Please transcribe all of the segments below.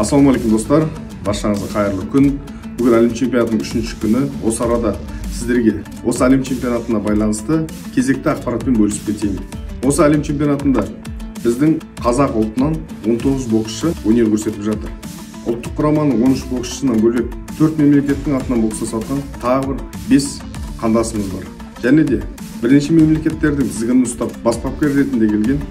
ассалаумағалейкум достар. Баршаңызға қайырлы күн. Бүгін әлем чемпионатының үшінші күні. Осы арада сіздерге осы әлем чемпионатына байланысты кезекті ақпаратпен бөлісіп кетейін. Осы әлем чемпионатында біздің қазақ ұлтынан 19 боксшы өнер көрсетіп жатыр. Ұлттық құраманың 13 боксшысынан бөлек төрт мемлекеттің атынан бокстасып жатқан тағы бір бес қандасымыз бар. Және де бірнеше мемлекеттердің тізгінін ұстап бас бапкер ретінде келген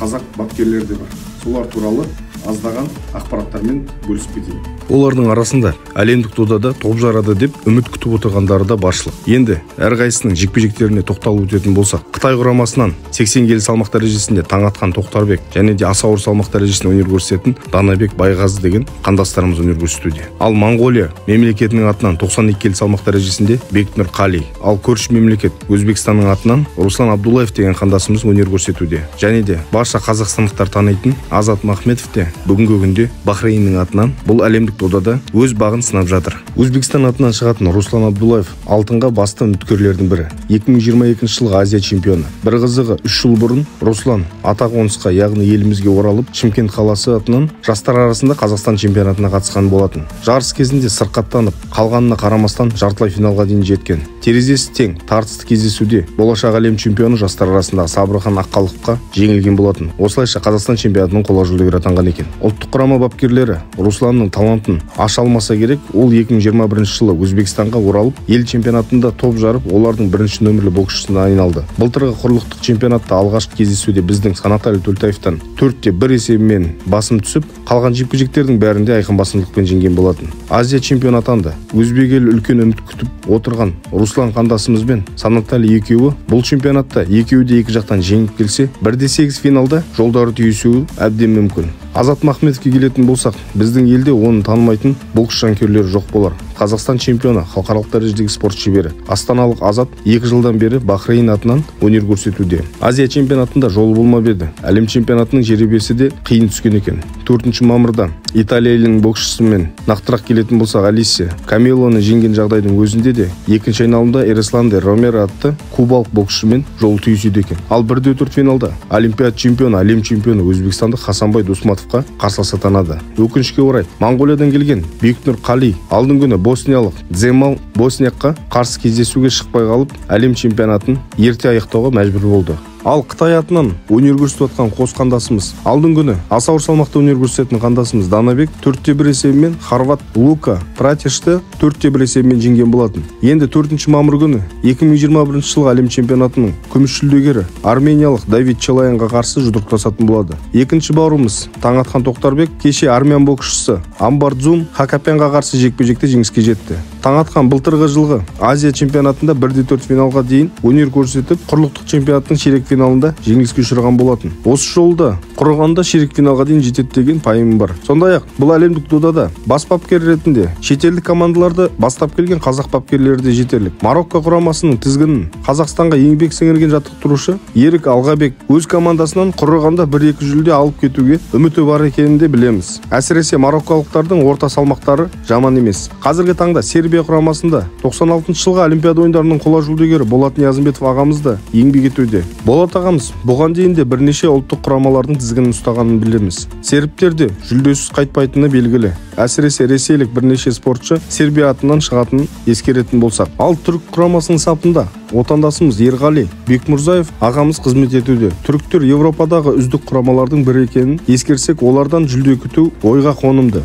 қазақ бапкерлері де бар. Солар туралы аздаған ақпараттармен бөлісіп кетейін. Олардың арасында әлемдік додада топ жарады деп үміт күтіп отырғандары да баршылық. Енді әрқайсысының жекпе жектеріне тоқталып өтетін болсақ қытай құрамасынан 80 келі салмақ дәрежесінде таң атқан тоқтарбек және де аса ауыр салмақ дәрежесінде өнер көрсететін данабек байғазы деген қандастарымыз өнер көрсетуде. Ал моңғолия мемлекетінің атынан 92 келі салмақ дәрежесінде бекнұр қали ал көрші мемлекет өзбекстанның атынан руслан абдуллаев деген қандасымыз өнер көрсетуде. Және де барша қазақстандықтар танитын азат махметов те бүгінгі күнде бахрейннің атынан бұл әлемдік додада өз бағын сынап жатыр. Өзбекстан атынан шығатын руслан абдуллаев алтынға басты үміткерлердің бірі 2022 жылғы азия чемпионы. Бір қызығы үш жыл бұрын руслан атақонысқа яғни елімізге оралып шымкент қаласы атынан жастар арасында қазақстан чемпионатына қатысқан болатын. Жарыс кезінде сырқаттанып қалғанына қарамастан жартылай финалға дейін жеткен. Терезесі тең тартысты кездесуде болашақ әлем чемпионы жастар арасындағы сабырхан аққалыққа жеңілген болатын. Осылайша қазақстан чемпионатының қола жүлдегері атанған ұлттық құрама бапкерлері русланның талантын аша алмаса керек ол 2021 жылы өзбекстанға оралып ел чемпионатында топ жарып олардың бірінші нөмірлі боксшысына айналды. Былтырғы құрлықтық чемпионатта алғашқы кездесуде біздің санатәлі төлтаевтан төртте бір есебімен басым түсіп қалған жекпе жектердің бәрінде айқын басымдылықпен жеңген болатын. Азия чемпионы атанды. Өзбек елі үлкен үміт күтіп отырған руслан қандасымыз бен санатәлі екеуі бұл чемпионатта екеуі де екі жақтан жеңіп келсе бірде сегіз финалда жолдары түйісуі әбден мүмкін. Азат махметовке келетін болсақ біздің елде оны танымайтын бокс жанкүйерлері жоқ болар. Қазақстан чемпионы халықаралық дәрежедегі спорт шебері астаналық азат екі жылдан бері бахрейн атынан өнер көрсетуде. Азия чемпионатында жолы болмап еді. Әлем чемпионатының жеребесі де қиын түскен екен. Төртінші мамырда италия елінің боксшысымен нақтырақ келетін болсақ алисия камелоны жеңген жағдайдың өзінде де екінші айналымда эресланде ромеро атты кубалық боксшымен жол түйісуде екен. Ал бірде төрт финалда олимпиада чемпионы әлем чемпионы өзбекстандық хасанбай дусматовқа қарсылас атанады. Өкінішке орай моңғолиядан келген бекнұр қали алдыңғы күні босниялық дземал босниякқа қарсы кездесуге шықпай қалып әлем чемпионатын ерте аяқтауға мәжбүр болды. Ал қытай атынан өнер көрсетіп жатқан қос қандасымыз. Алдыңғы күні аса ауыр салмақта өнер көрсететін қандасымыз данабек төртте бір есебімен хорват лука пратешті төртте бір есебімен жеңген болатын. Енді төртінші мамыр күні 2021 жылғы әлем чемпионатының күміс жүлдегері армениялық давид челаянға қарсы жұдырықтасатын болады. Екінші бауырымыз таң атқан тоқтарбек кеше армян боксшысы амбардзум хакапянға қарсы жекпе жекте жеңіске жетті. Таң атқан былтырғы жылғы азия чемпионатында бірде төрт финалға дейін өнер көрсетіп құрлықтық чемпионаттың ширек финалында жеңіліске ұшыраған болатын. Осы жолы да құрығанда ширек финалға дейін жетеді деген пайымым бар. Сондай ақ бұл әлемдік додада бас бапкер ретінде шетелдік командаларды бастап келген қазақ бапкерлері де жетерлік. Марокко құрамасының тізгінін қазақстанға еңбек сіңірген жаттықтырушы ерік алғабек өз командасынан құрығанда бір екі жүлде алып кетуге үміті бар екенін де білеміз. Әсіресе марокколықтардың орта салмақтары жаман емес. Қазіргі таңда сербия құрамасында 96 жылғы олимпиада ойындарының қола жүлдегері болат ниязымбетов ағамыз да еңбек етуде. Болат ағамыз бұған дейін де бірнеше ұлттық құрамалардың тізгінін ұстағанын білеміз. Сербтер де жүлдесіз қайтпайтыны белгілі. Әсіресе ресейлік бірнеше спортшы сербия атынан шығатынын ескеретін болсақ. Ал түрік құрамасының сапында отандасымыз ерғали бекмұрзаев ағамыз қызмет етуде. Түріктер европадағы үздік құрамалардың бірі екенін ескерсек олардан жүлде күту ойға қонымды.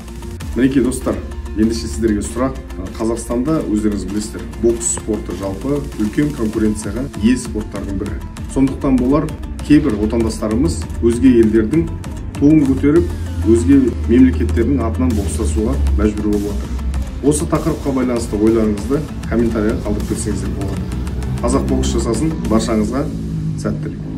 Мінекей достар ендеше сіздерге сұрақ. Қазақстанда өздеріңіз білесіздер бокс спорты жалпы үлкен конкуренцияға ие спорттардың бірі. Сондықтан болар кейбір отандастарымыз өзге елдердің туын көтеріп өзге мемлекеттердің атынан бокстасуға мәжбүр болып отыр. Осы тақырыпқа байланысты ойларыңызды комментарийға қалдырып берсеңіздер болады. Қазақ бокс жасасын баршаңызға сәттілік.